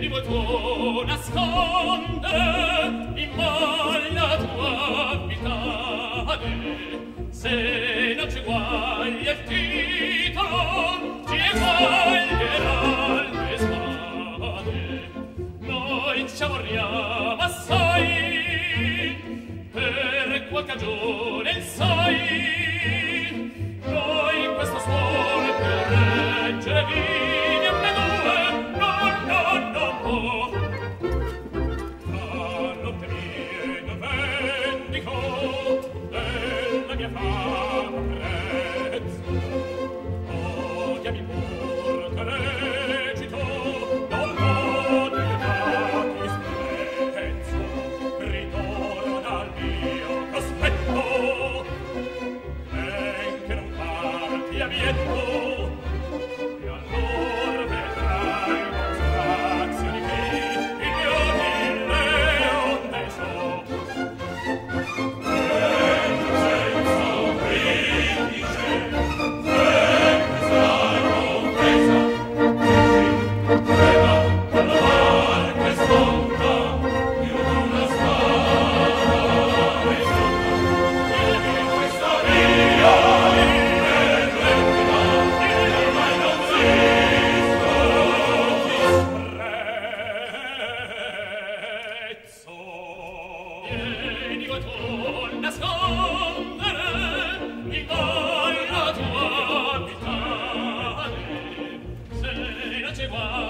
di vuoi tu in mai tua abitare. Se non ci guagli il titolo ci guaglierà le spade. Noi ci amoriamo assai per qual cagione il sole fabrez. Oh, ja mi Wow.